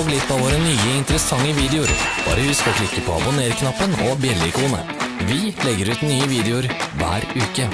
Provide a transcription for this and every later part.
Gå glipp av våre nye interessante videoer. Bare husk å klikke på abonner-knappen og bjelleikonet. Vi legger ut nye videoer hver uke.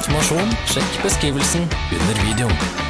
Informasjon, sjekk beskrivelsen under videoen.